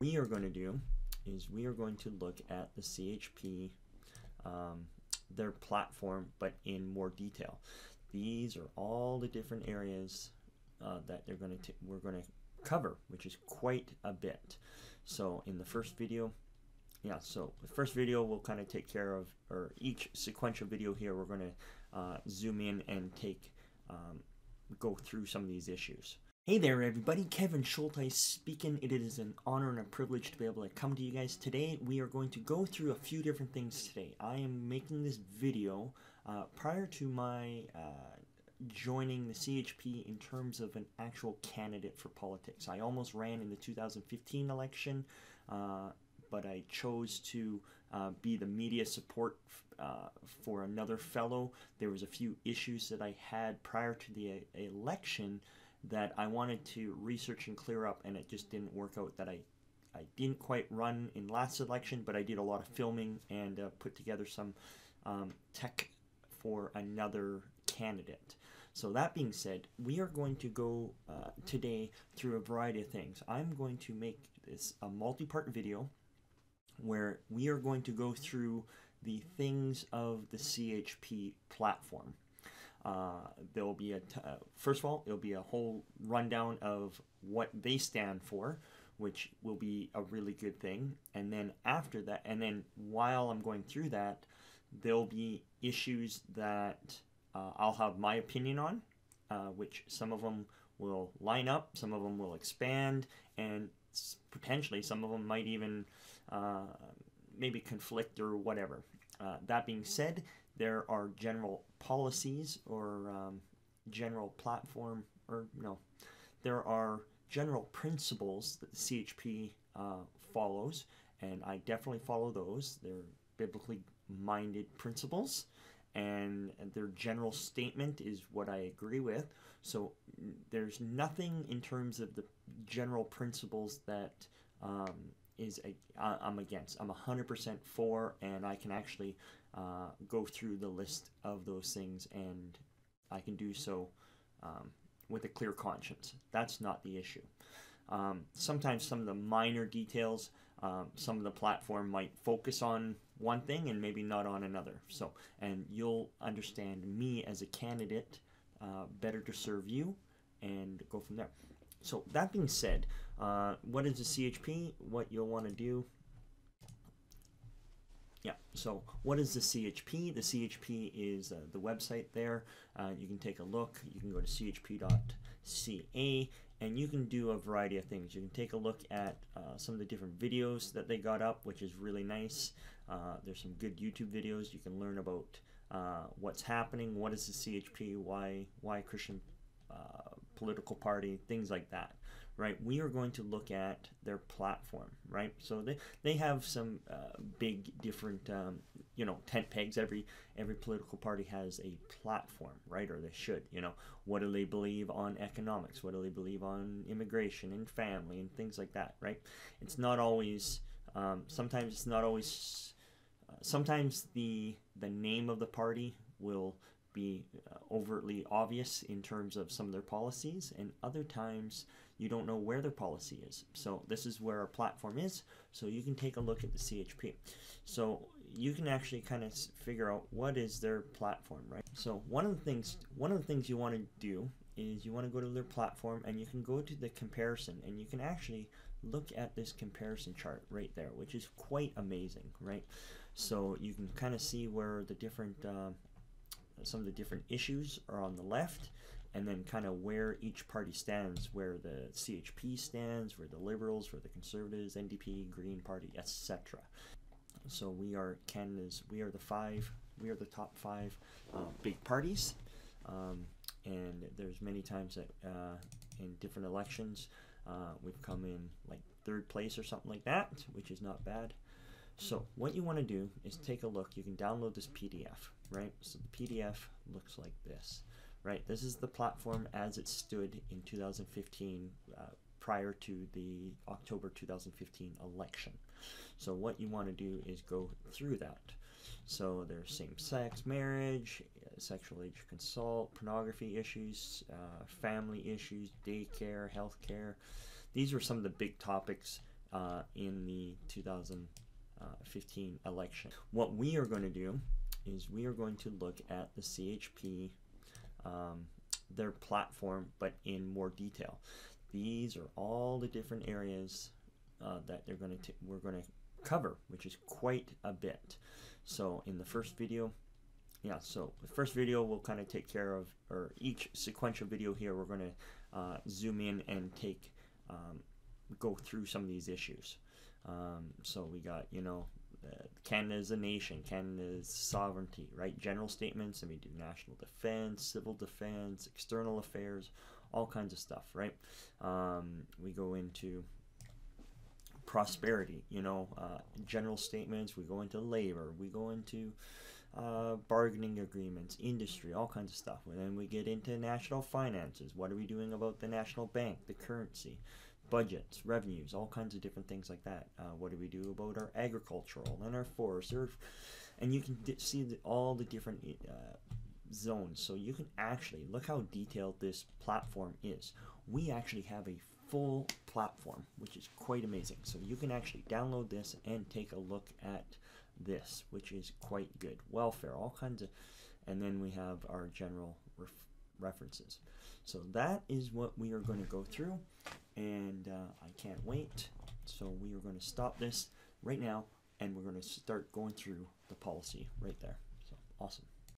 we are going to do is we are going to look at the CHP, um, their platform, but in more detail. These are all the different areas uh, that they're going to we're going to cover, which is quite a bit. So in the first video, yeah, so the first video we'll kind of take care of, or each sequential video here, we're going to uh, zoom in and take, um, go through some of these issues. Hey there everybody, Kevin Schulthies speaking. It is an honor and a privilege to be able to come to you guys today. We are going to go through a few different things today. I am making this video uh, prior to my uh, joining the CHP in terms of an actual candidate for politics. I almost ran in the 2015 election, uh, but I chose to uh, be the media support uh, for another fellow. There was a few issues that I had prior to the uh, election that I wanted to research and clear up, and it just didn't work out. That I I didn't quite run in last election, but I did a lot of filming and uh, put together some um, tech for another candidate. So that being said, we are going to go uh, today through a variety of things. I'm going to make this a multi-part video where we are going to go through the things of the CHP platform. Uh, there will be a t- uh, first of all, it'll be a whole rundown of what they stand for, which will be a really good thing. And then after that, and then while I'm going through that, there'll be issues that uh, I'll have my opinion on, uh, which some of them will line up, some of them will expand, and potentially some of them might even uh, maybe conflict or whatever. Uh, that being said, there are general policies or um, general platform, or no, there are general principles that the CHP uh, follows, and I definitely follow those. They're biblically minded principles, and, their general statement is what I agree with. So there's nothing in terms of the general principles that um, is a, I'm against. I'm 100% for, and I can actually uh, go through the list of those things, and I can do so um, with a clear conscience. That's not the issue. Um, sometimes some of the minor details, um, some of the platform might focus on one thing and maybe not on another. So, and you'll understand me as a candidate uh, better to serve you and go from there. So that being said, uh, what is the CHP? What you'll want to do yeah, so what is the CHP? The CHP is uh, the website there. Uh, you can take a look. You can go to chp.ca and you can do a variety of things. You can take a look at uh, some of the different videos that they got up, which is really nice. Uh, there's some good YouTube videos. You can learn about uh, what's happening, what is the CHP, why, why Christian uh, political party, things like that right? We are going to look at their platform, right? So they, they have some uh, big different, um, you know, tent pegs. Every every political party has a platform, right? Or they should, you know. What do they believe on economics? What do they believe on immigration and family and things like that, right? It's not always. Um, sometimes it's not always. Uh, sometimes the the name of the party will be uh, overtly obvious in terms of some of their policies, and other times you don't know where their policy is. So this is where our platform is. So you can take a look at the CHP. So you can actually kind of figure out what is their platform, right? So one of the things one of the things you want to do is you want to go to their platform and you can go to the comparison and you can actually look at this comparison chart right there, which is quite amazing, right? So you can kind of see where the different uh, some of the different issues are on the left and then kind of where each party stands, where the CHP stands, where the Liberals, where the Conservatives, NDP, Green Party, etc. So we are Canada's, we are the five, we are the top five uh, big parties, um, and there's many times that uh, in different elections uh, we've come in like third place or something like that, which is not bad. So what you want to do is take a look. You can download this PDF, right? So the PDF looks like this right? This is the platform as it stood in 2015 uh, prior to the October 2015 election. So what you want to do is go through that. So there's same-sex marriage, uh, sexual age consult, pornography issues, uh, family issues, daycare, healthcare. These are some of the big topics uh, in the 2015 election. What we are going to do is we are going to look at the CHP, um, their platform, but in more detail. These are all the different areas uh, that they're going to we're going to cover, which is quite a bit. So in the first video, yeah, so the first video we'll kind of take care of, or each sequential video here, we're going to uh, zoom in and take, um, go through some of these issues. Um, so we got, you know, uh, Canada is a nation, Canada's sovereignty, right? General statements, and we do national defense, civil defense, external affairs, all kinds of stuff, right? Um, we go into prosperity, you know, uh, general statements, we go into labor, we go into uh, bargaining agreements, industry, all kinds of stuff. And then we get into national finances. What are we doing about the national bank, the currency, budgets, revenues, all kinds of different things like that. Uh, what do we do about our agricultural and our forest? and you can see the, all the different uh, zones. So you can actually look how detailed this platform is. We actually have a full platform, which is quite amazing. So you can actually download this and take a look at this, which is quite good. Welfare, all kinds of, and then we have our general references. So that is what we are going to go through, and uh, I can't wait. So we are going to stop this right now, and we're going to start going through the policy right there. So awesome.